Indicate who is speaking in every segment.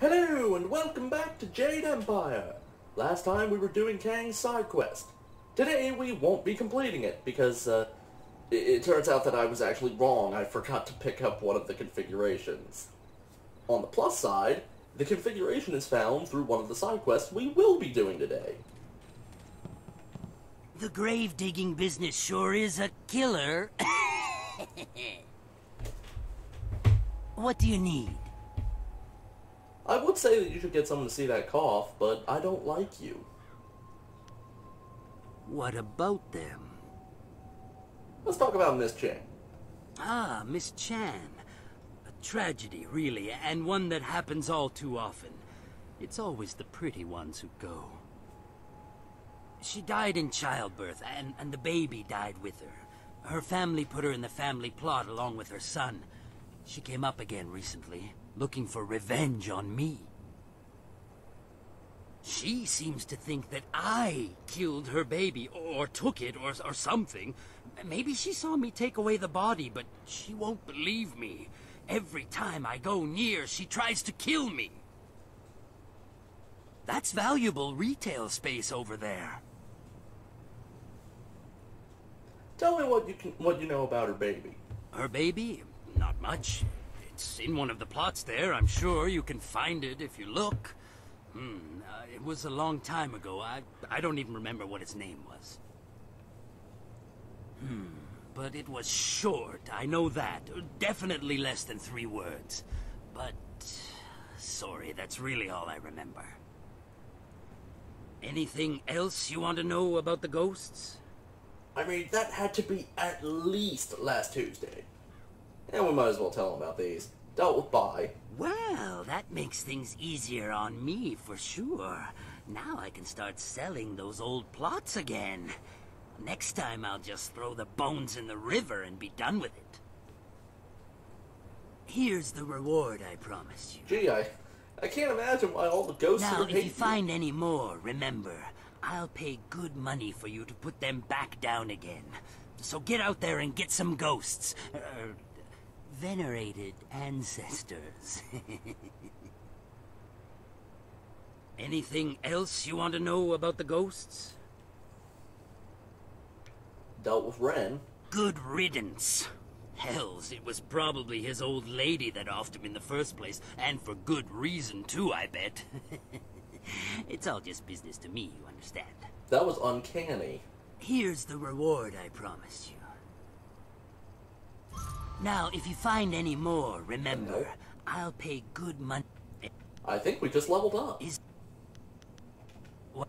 Speaker 1: Hello, and welcome back to Jade Empire. Last time we were doing Kang's side quest. Today we won't be completing it because uh, it, it turns out that I was actually wrong. I forgot to pick up one of the configurations. On the plus side, the configuration is found through one of the side quests we will be doing today.
Speaker 2: The grave digging business sure is a killer. what do you need?
Speaker 1: I would say that you should get someone to see that cough, but I don't like you.
Speaker 2: What about them?
Speaker 1: Let's talk about Miss Chan.
Speaker 2: Ah, Miss Chan. A tragedy, really, and one that happens all too often. It's always the pretty ones who go. She died in childbirth, and, and the baby died with her. Her family put her in the family plot along with her son. She came up again recently, looking for revenge on me. She seems to think that I killed her baby, or took it, or, or something. Maybe she saw me take away the body, but she won't believe me. Every time I go near, she tries to kill me. That's valuable retail space over there.
Speaker 1: Tell me what you can, what you know about her baby.
Speaker 2: Her baby? Not much. It's in one of the plots there. I'm sure you can find it if you look. Hmm, uh, it was a long time ago. I, I don't even remember what its name was. Hmm, but it was short, I know that. Definitely less than three words. But, sorry, that's really all I remember. Anything else you want to know about the ghosts?
Speaker 1: I mean, that had to be at least last Tuesday. And we might as well tell them about these. Dealt with by.
Speaker 2: Well, that makes things easier on me for sure. Now I can start selling those old plots again. Next time I'll just throw the bones in the river and be done with it. Here's the reward I promised you.
Speaker 1: Gee, I, I can't imagine why all the ghosts
Speaker 2: Now,
Speaker 1: here
Speaker 2: if you find any more, remember, I'll pay good money for you to put them back down again. So get out there and get some ghosts. Er, venerated ancestors. Anything else you want to know about the ghosts?
Speaker 1: Dealt with Ren.
Speaker 2: Good riddance. Hells, it was probably his old lady that offed him in the first place, and for good reason too, I bet. it's all just business to me, you understand.
Speaker 1: That was uncanny.
Speaker 2: Here's the reward I promised you. Now, if you find any more, remember,
Speaker 1: Nope.
Speaker 2: I'll pay good money.
Speaker 1: I think we just leveled up.
Speaker 2: Is what?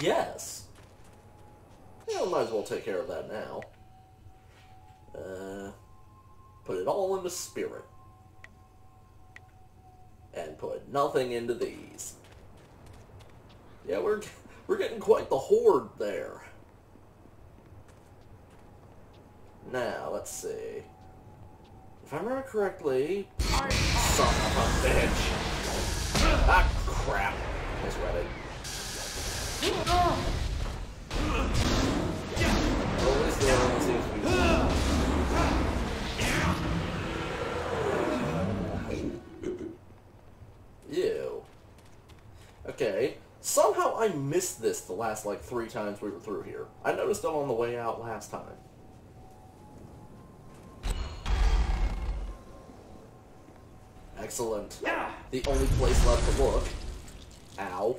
Speaker 1: Yes. Yeah, might as well take care of that now. Uh, put it all into spirit. And put nothing into these. Yeah, we're we're getting quite the horde there. Now, let's see. If I remember correctly... Son of a bitch! Ah, crap. Misread it. Always the seems to be... Ew. Okay. Somehow I missed this the last, like, three times we were through here. I noticed it on the way out last time. Excellent. The only place left to look, ow,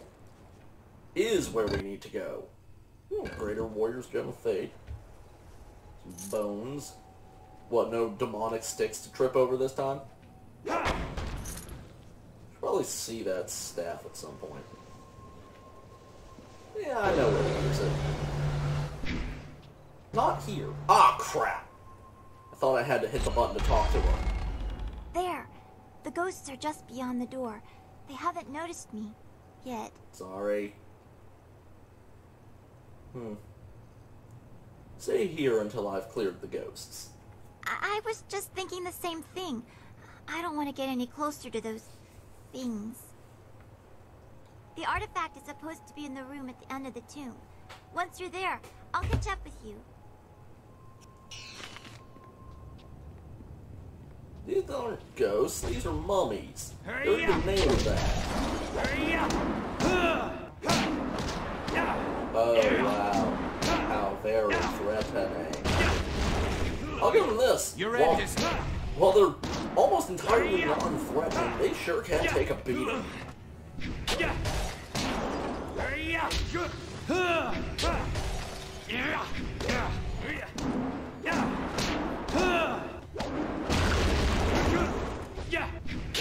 Speaker 1: is where we need to go. Hmm, Greater Warrior's Gem of Fate. Some bones. What, no demonic sticks to trip over this time? Should probably see that staff at some point. Yeah, I know where it. Not here. Ah, crap! I thought I had to hit the button to talk to her.
Speaker 3: Ghosts are just beyond the door. They haven't noticed me. Yet.
Speaker 1: Sorry. Hmm. Stay here until I've cleared the ghosts.
Speaker 3: I, I was just thinking the same thing. I don't want to get any closer to those things. The artifact is supposed to be in the room at the end of the tomb. Once you're there, I'll catch up with you.
Speaker 1: These aren't ghosts, these are mummies. There's the name of that. Oh wow. How very threatening. I'll give them this.
Speaker 4: Your
Speaker 1: While, while they're almost entirely non-threatening, they sure can take a beating.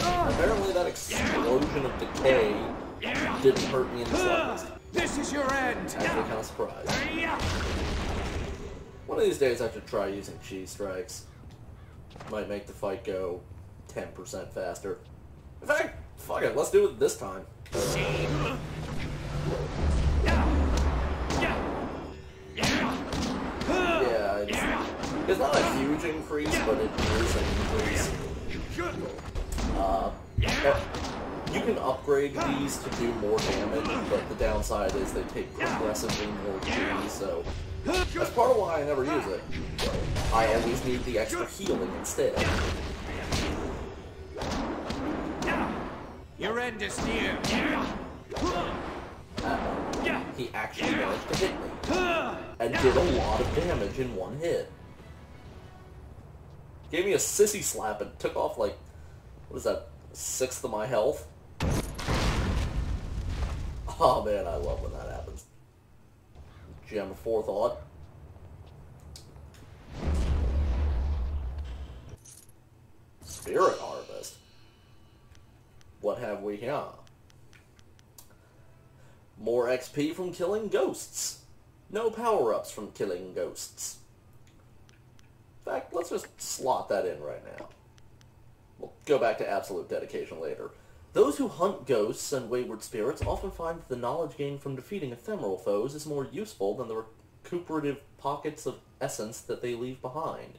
Speaker 1: Apparently that explosion of decay didn't hurt me in the slightest.
Speaker 4: This is your end.
Speaker 1: I Actually kind of surprised. One of these days I should try using chi strikes. Might make the fight go 10% faster. In fact, fuck it, let's do it this time. Yeah, it's, it's not a huge increase, but it is an increase. Uh, you can upgrade these to do more damage, but the downside is they take progressively more chi, so that's part of why I never use it. I always need the extra healing instead.
Speaker 4: Your end is near.
Speaker 1: Uh, he actually managed to hit me, and did a lot of damage in one hit. Gave me a sissy slap and took off like, what is that, sixth of my health? Oh man, I love when that happens. Gem forethought. Spirit Harvest. What have we here? More XP from killing ghosts. No power-ups from killing ghosts. In fact, let's just slot that in right now. We'll go back to absolute dedication later. Those who hunt ghosts and wayward spirits often find that the knowledge gained from defeating ephemeral foes is more useful than the recuperative pockets of essence that they leave behind.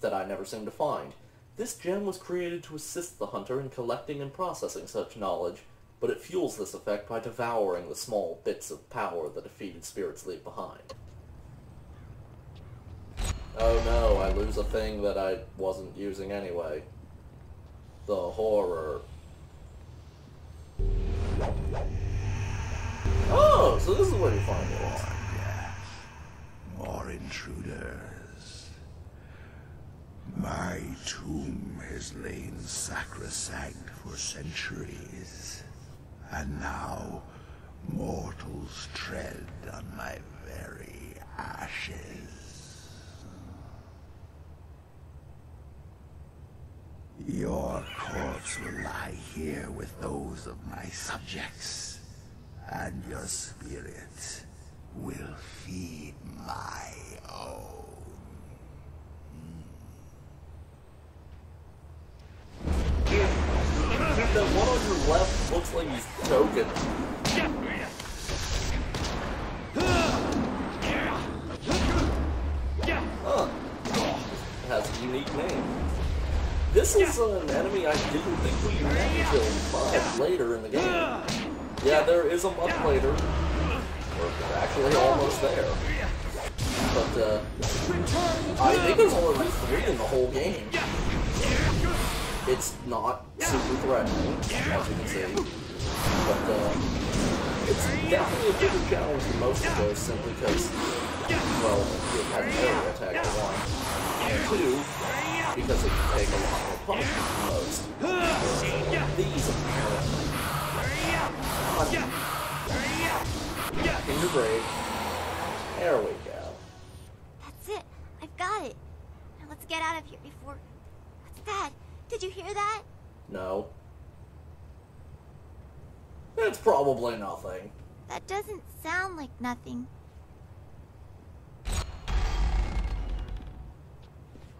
Speaker 1: That I never seem to find. This gem was created to assist the hunter in collecting and processing such knowledge, but it fuels this effect by devouring the small bits of power the defeated spirits leave behind. Oh no, I lose a thing that I wasn't using anyway. The horror. Oh, so this is where you find it.
Speaker 5: More intruders. My tomb has lain sacrosanct for centuries. And now mortals tread on my very ashes. Your corpse will lie here with those of my subjects, and your spirit will feed my own.
Speaker 1: The one on your left looks like he's choking. Huh. It has a unique name. This is an enemy I didn't think we met until much later in the game. Yeah, there is a much later. We're actually almost there. But, uh, I think there's only three in the whole game. It's not super threatening, as you can see. But, uh, it's definitely a bigger challenge than most of those simply because, well, it has area attack for one. And two, because it can take a lot more punishment than most. These apparently. In your grave. There we go.
Speaker 3: That's it. I've got it. Now let's get out of here before. What's that? Did you hear that?
Speaker 1: No. It's probably nothing.
Speaker 3: That doesn't sound like nothing.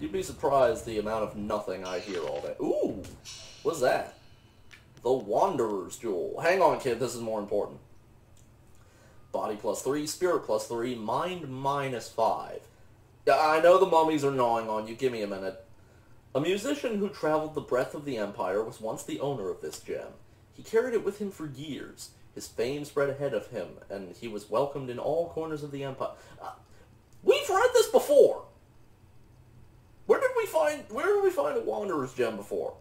Speaker 1: You'd be surprised the amount of nothing I hear all day. Ooh! What's that? The Wanderer's Jewel. Hang on, kid, this is more important. Body plus 3, Spirit plus 3, Mind minus 5. I know the mummies are gnawing on you, give me a minute. A musician who traveled the breadth of the Empire was once the owner of this gem. He carried it with him for years. His fame spread ahead of him, and he was welcomed in all corners of the Empire. Uh, we've read this before! Where did we find where did we find a Wanderer's gem before?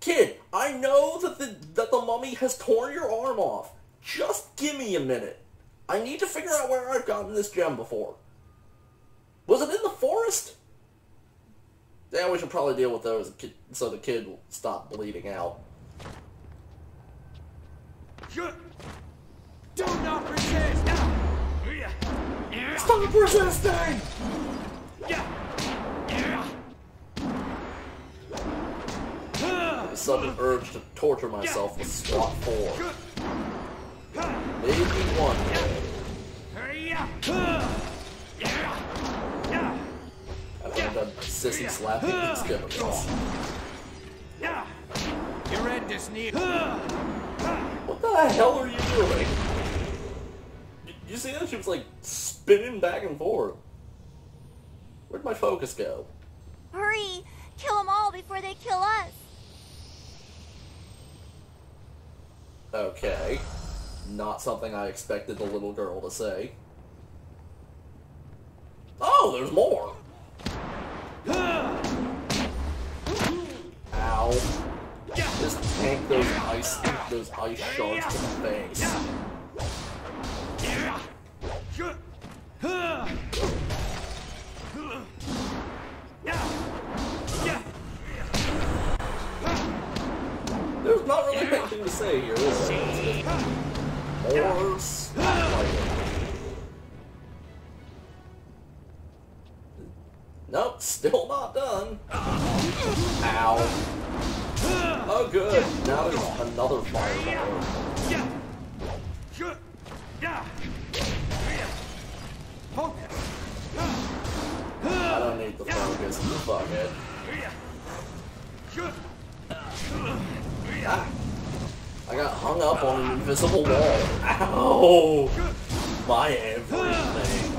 Speaker 1: Kid, I know that the that the mummy has torn your arm off. Just give me a minute. I need to figure out where I've gotten this gem before. Was it in the forest? Yeah, we should probably deal with those so the kid will stop bleeding out.
Speaker 4: Do not resist!
Speaker 1: Stop resisting! A sudden urge to torture myself with SWAT 4. Maybe one day. I've done sissy slapping.
Speaker 4: Your end is near.
Speaker 1: What the hell are you doing? You see that? She was like spinning back and forth. Where'd my focus go?
Speaker 3: Hurry! Kill them all before they kill us!
Speaker 1: Okay. Not something I expected the little girl to say. Oh, there's more! Ow. Just tank those ice those ice shards to the face. There's not really anything to say here, is spotlight. Nope, still not done. Ow. Oh good, now there's another fireball. I don't need the focus, fuck it. Ah. I got hung up on an invisible wall. Ow! My everything.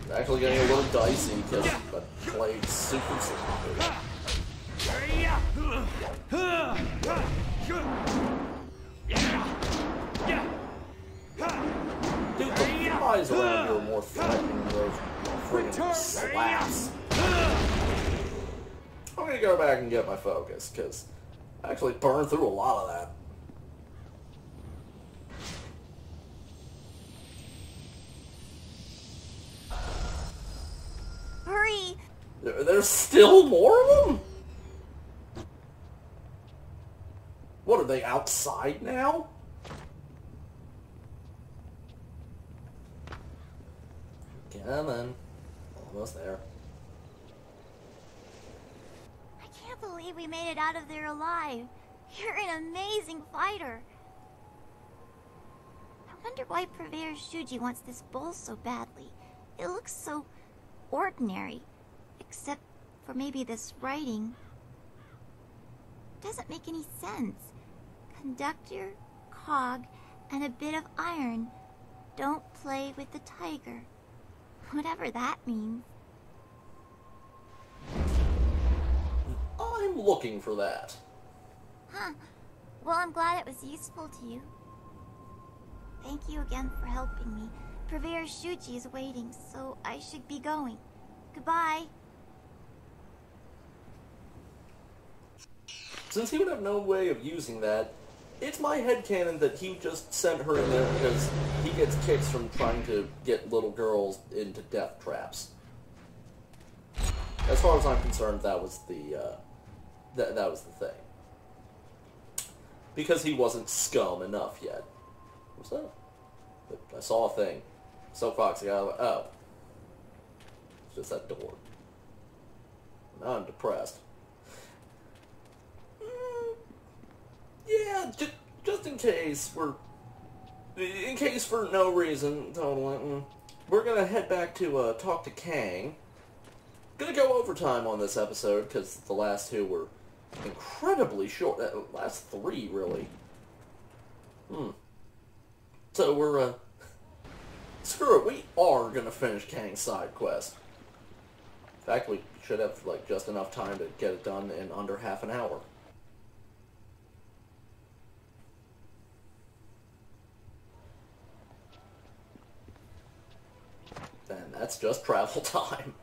Speaker 1: It's actually getting a little dicey because I played super. Dude, the flies around here are more threatening than those friggin' slaps. I'm gonna go back and get my focus, because I actually burned through a lot of that.
Speaker 3: Hurry!
Speaker 1: There, there's still more of them? What, are they outside now? Come on. Almost there.
Speaker 3: I can't believe we made it out of there alive. You're an amazing fighter. I wonder why Purveyor Shuji wants this bowl so badly. It looks so ordinary, except for maybe this writing. Doesn't make any sense. Conductor, cog, and a bit of iron. Don't play with the tiger. Whatever that means.
Speaker 1: I'm looking for that.
Speaker 3: Huh. Well, I'm glad it was useful to you. Thank you again for helping me. Purveyor Shuji is waiting, so I should be going. Goodbye.
Speaker 1: Since he would have no way of using that, it's my headcanon that he just sent her in there because he gets kicks from trying to get little girls into death traps. As far as I'm concerned, that was the, uh, that, that was the thing. Because he wasn't scum enough yet. What's that? I saw a thing. So Foxy, I oh. It's just that door. Now I'm depressed. Mm, yeah, just, just in case we're... In case for no reason, totally. mm, We're gonna head back to uh, talk to Kang. Gonna go overtime on this episode because the last two were incredibly short. That last three, really. Hmm. So we're, uh... Screw it, we are gonna finish Kang's side quest. In fact, we should have, like, just enough time to get it done in under half an hour. Then that's just travel time.